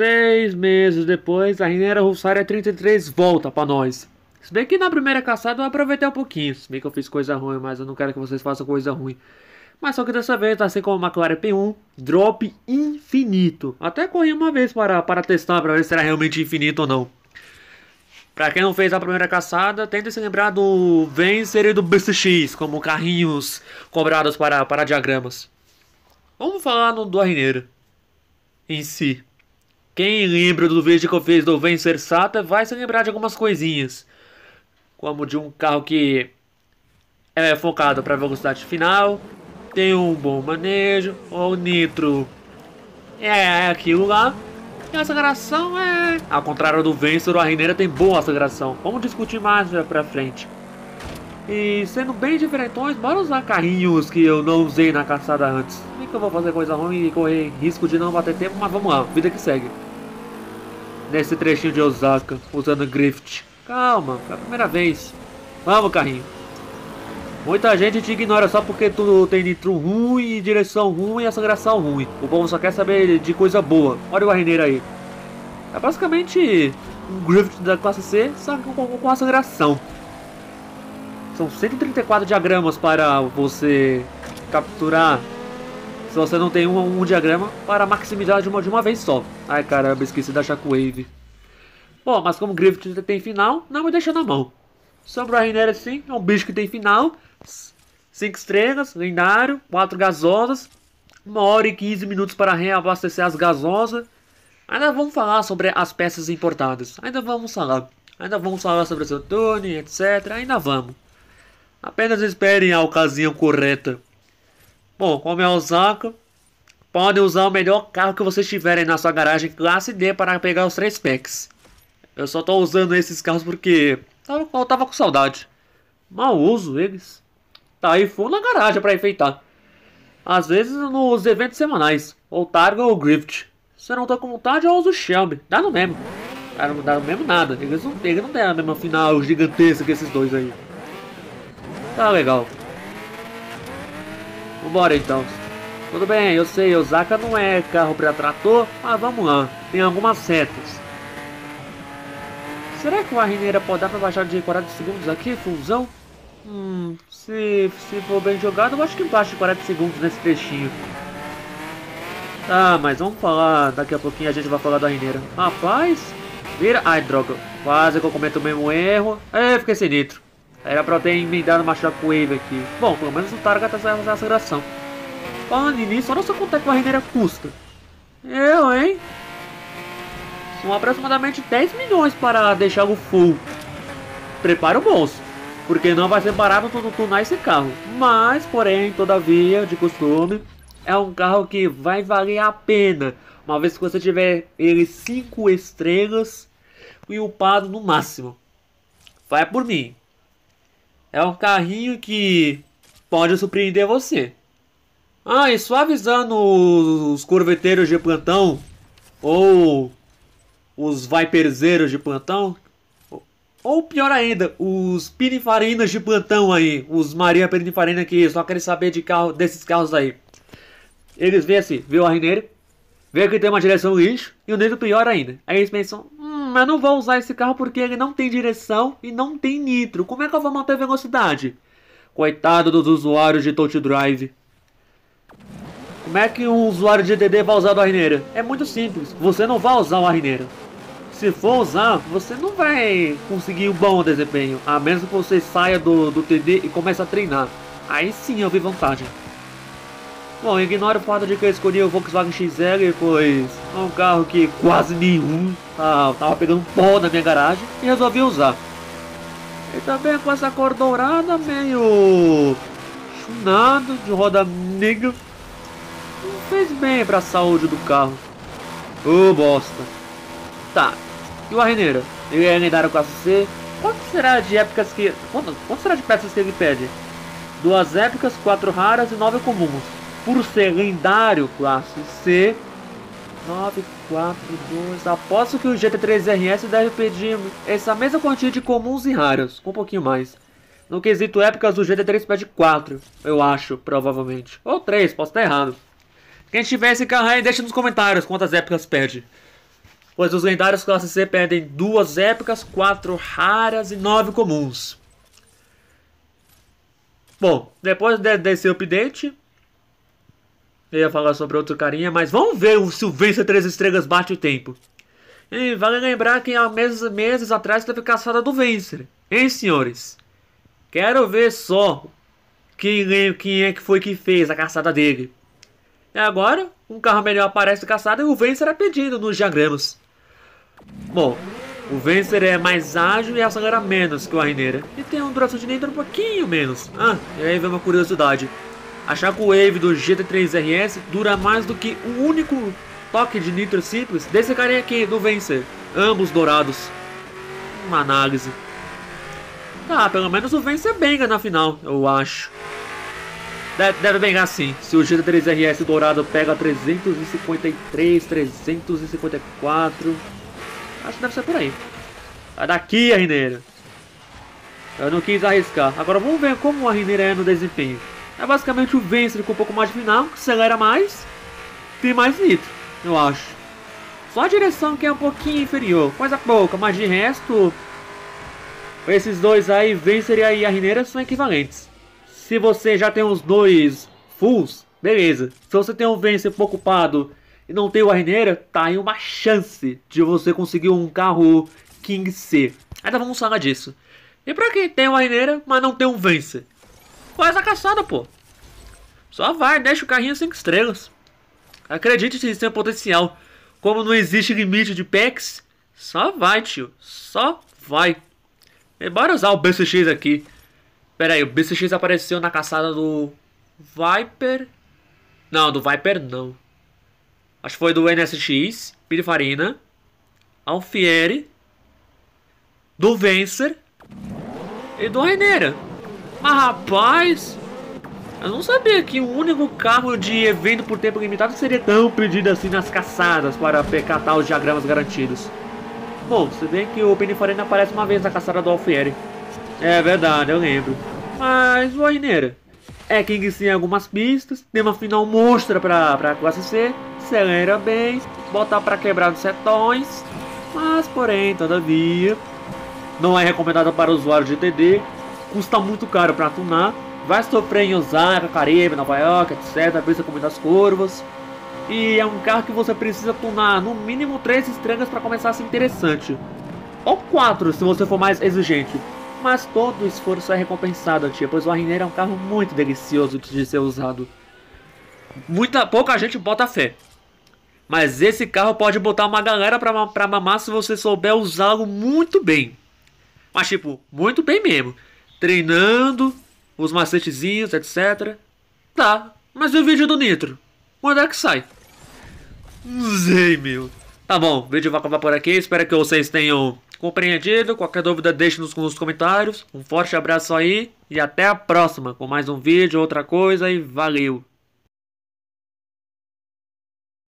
Seis meses depois, a Rineira Russária 33 volta pra nós. Se bem que na primeira caçada eu aproveitei um pouquinho. Se bem que eu fiz coisa ruim, mas eu não quero que vocês façam coisa ruim. Mas só que dessa vez, assim como a McLaren P1, drop infinito. Até corri uma vez para, para testar, para ver se era realmente infinito ou não. Pra quem não fez a primeira caçada, tente se lembrar do Vencer e do BCX, como carrinhos cobrados para, para diagramas. Vamos falar no do Arrineira em si. Quem lembra do vídeo que eu fiz do Vencer Sata vai se lembrar de algumas coisinhas. Como de um carro que é focado para velocidade final, tem um bom manejo, o nitro é aquilo lá. E a aceleração é... Ao contrário do Vencer, a Rineira tem boa aceleração. Vamos discutir mais pra frente. E sendo bem diferentões, bora usar carrinhos que eu não usei na caçada antes. Nem que eu vou fazer coisa ruim e correr risco de não bater tempo, mas vamos lá, vida que segue. Nesse trechinho de Osaka, usando Grift. Calma, é a primeira vez. Vamos, carrinho. Muita gente te ignora só porque tu tem nitro ruim, direção ruim e aceleração ruim. O povo só quer saber de coisa boa. Olha o Arrineiro aí. É basicamente um Grift da classe C, só com, com, com aceleração. São 134 diagramas para você capturar. Se você não tem um, um diagrama, para maximizar de uma, de uma vez só. Ai caramba, esqueci da Shockwave. Bom, mas como Grift tem final, não me deixa na mão. Sobre o Arrineiro, sim, é um bicho que tem final. 5 estrelas, lendário, 4 gasosas, 1 hora e 15 minutos para reabastecer as gasosas. Ainda vamos falar sobre as peças importadas. Ainda vamos falar. Ainda vamos falar sobre o seu tuning, etc. Ainda vamos. Apenas esperem a ocasião correta. Bom, como é Osaka, podem usar o melhor carro que vocês tiverem na sua garagem classe D para pegar os três packs. Eu só estou usando esses carros porque eu tava com saudade. Mal uso eles. Tá aí full na garagem para enfeitar. Às vezes nos eventos semanais. Ou Targa ou Grift. Se eu não tô com vontade, eu uso o Shelby. Dá no mesmo. Dá no, dá no mesmo nada. Eles não, eles não tem a mesma final gigantesca que esses dois aí. Tá legal. Vambora então. Tudo bem, eu sei, Osaka não é carro para trator, mas vamos lá. Tem algumas setas. Será que o Arrineira pode dar para baixar de 40 segundos aqui, fusão? Hum, se, se for bem jogado, eu acho que baixa de 40 segundos nesse trechinho. Tá, mas vamos falar, daqui a pouquinho a gente vai falar da Rineira. Rapaz, vira... Ai, droga, quase que eu cometo o mesmo erro. É, fiquei sem nitro. Era pra eu ter emendado uma Shockwave aqui. Bom, pelo menos o Targa tá sem aceleração. Falando nisso, olha só quanto é que a Rineira custa. Eu, hein? São aproximadamente 10 milhões para deixar o full. Prepara o bolso. Porque não vai ser barato tudo tunar esse carro. Mas, porém, todavia, de costume, é um carro que vai valer a pena. Uma vez que você tiver ele 5 estrelas e upado no máximo. Vai por mim. É um carrinho que pode surpreender você. Ah, e só avisando os corveteiros de plantão ou os Viperzeiros de plantão. Ou pior ainda, os Pinifarinas de plantão aí. Os Maria Pinifarina que só querem saber de carro, desses carros aí. Eles veem assim, vê o Arrineiro, vê que tem uma direção lixo e o negro pior ainda. Aí eles pensam, hum, eu não vou usar esse carro porque ele não tem direção e não tem nitro. Como é que eu vou manter velocidade? Coitado dos usuários de Touch Drive. Como é que um usuário de DD vai usar o Arrineira? É muito simples, você não vai usar o Arrineira se for usar, você não vai conseguir um bom desempenho, a menos que você saia do, do TD e comece a treinar. Aí sim eu vi vantagem. Bom, ignore o fato de que eu escolhi o Volkswagen XL, pois é um carro que quase nenhum tá, tava pegando pó na minha garagem e resolvi usar. E também com essa cor dourada meio chunado de roda negra. Não fez bem pra saúde do carro. Ô oh, bosta. Tá, e o Arrineira? Ele é lendário classe C. Quanto será de épicas que. Quanto, quanto será de peças que ele pede? Duas épicas, quatro raras e nove comuns. Por ser lendário classe C. 9, 4, 2. Aposto que o GT3RS deve pedir essa mesma quantia de comuns e raras, com um pouquinho mais. No quesito épicas, o GT3 pede 4, eu acho, provavelmente. Ou 3, posso estar errado. Quem tiver esse carro aí, deixa nos comentários quantas épicas pede. pois os lendários classe C pedem duas épicas, quatro raras e nove comuns. Bom, depois de, desse update, eu ia falar sobre outro carinha, mas vamos ver se o Vencer 3 estrelas bate o tempo. E vale lembrar que há meses, meses atrás teve caçada do Vencer. Hein, senhores? Quero ver só quem, quem é que foi que fez a caçada dele. E agora, um carro melhor aparece caçada e o Vencer é pedido nos diagramas. Bom, o Vencer é mais ágil e acelera menos que o Arneira. E tem um duração de nitro um pouquinho menos. Ah, e aí vem uma curiosidade. Achar que o Wave do GT3 RS dura mais do que o único toque de nitro simples desse carinha aqui, do Vencer. Ambos dourados. Uma análise. Ah, pelo menos o Vencer benga na final, eu acho. Deve, bengar sim. Se o GT3 RS dourado pega 353, 354... Acho que deve ser por aí. Sai daqui, Arrineira. Eu não quis arriscar. Agora vamos ver como a Arrineira é no desempenho. É basicamente o Vencer com um pouco mais de final, que acelera mais, tem mais nitro, eu acho. Só a direção que é um pouquinho inferior, coisa pouca, mas de resto, esses dois aí, Vencer e a Arrineira, são equivalentes. Se você já tem os dois fulls, beleza. Se você tem um Vencer pouco ocupado e não tem o Arneira, tá aí uma chance de você conseguir um carro King C. Ainda vamos falar disso. E pra quem tem o Arneira, mas não tem um Vencer? Faz a caçada, pô. Só vai, deixa o carrinho 5 estrelas. Acredite se tem potencial. Como não existe limite de packs, só vai, tio. Só vai. E bora usar o BCX aqui. Pera aí, o BCX apareceu na caçada do Viper. Não, do Viper não. Acho que foi do NSX, Pininfarina, Alfieri, do Vencer e do Raineira. Mas rapaz, eu não sabia que o único carro de evento por tempo limitado seria tão pedido assim nas caçadas para catar os diagramas garantidos. Bom, se bem que o Pininfarina aparece uma vez na caçada do Alfieri. É verdade, eu lembro. Mas o Raineira é King sim algumas pistas, tem uma final monstra para pra classe C acelera bem, botar para quebrar os setões, mas porém, todavia, não é recomendado para usuário de TD, custa muito caro para tunar, vai sofrer em Osaka, Caribe, Nova York, etc, precisa comer das curvas, e é um carro que você precisa tunar no mínimo 3 estrelas para começar a ser interessante, ou 4 se você for mais exigente. Mas todo esforço é recompensado, tia, pois o Arrineiro é um carro muito delicioso de ser usado. Muita, pouca gente bota fé. Mas esse carro pode botar uma galera pra, pra mamar se você souber usá-lo muito bem. Mas tipo, muito bem mesmo. Treinando, os macetezinhos, etc. Tá, mas e o vídeo do Nitro? Quando é que sai? Não sei, meu. Tá bom, o vídeo vai acabar por aqui. Espero que vocês tenham compreendido. Qualquer dúvida, deixe nos, nos comentários. Um forte abraço aí e até a próxima com mais um vídeo, outra coisa e valeu!